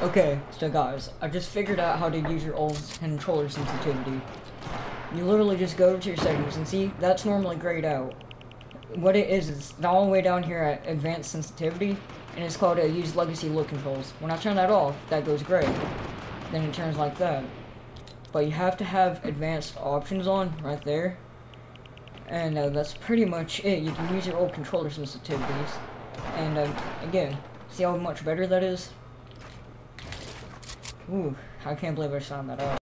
Okay, so guys, I just figured out how to use your old controller sensitivity. You literally just go to your settings and see, that's normally grayed out. What it is, is all the way down here at advanced sensitivity, and it's called uh, use legacy look controls. When I turn that off, that goes gray. Then it turns like that. But you have to have advanced options on right there. And uh, that's pretty much it. You can use your old controller sensitivities. And uh, again, see how much better that is? Ooh, I can't believe I found that out.